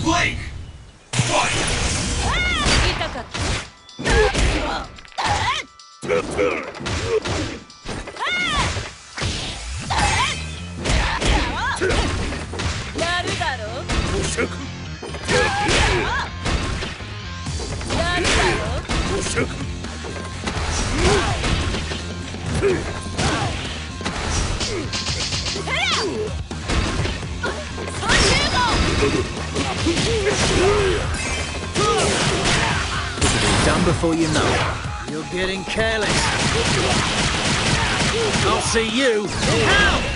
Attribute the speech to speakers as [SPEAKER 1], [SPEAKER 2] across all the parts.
[SPEAKER 1] Blake!
[SPEAKER 2] Fight! しゃく
[SPEAKER 1] おしゃく
[SPEAKER 2] おしゃく
[SPEAKER 1] It'll be
[SPEAKER 3] done before you know it. You're getting careless. I'll see you.
[SPEAKER 2] Help!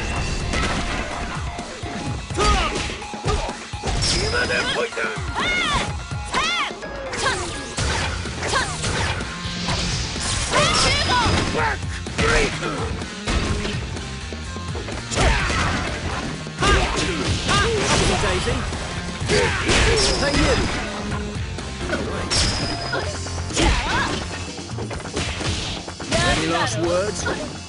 [SPEAKER 3] Daisy. Any last words?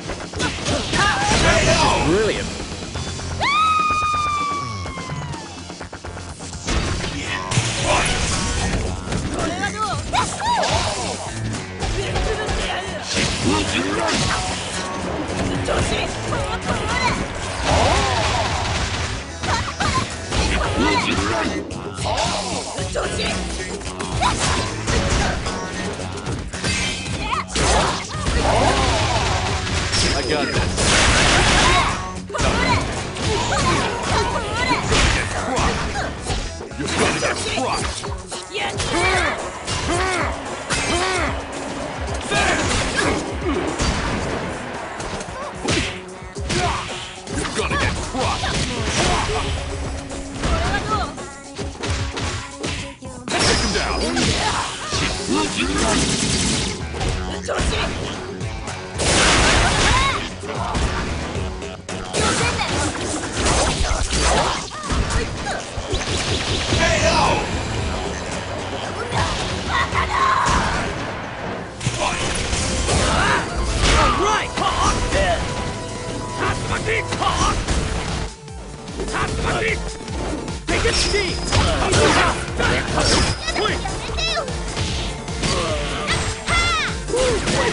[SPEAKER 4] I got this. You're gonna get crushed. Take
[SPEAKER 3] a seat.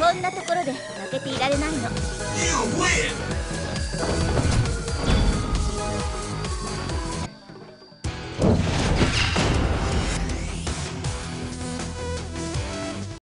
[SPEAKER 2] こ
[SPEAKER 1] んなところで負けていられないの。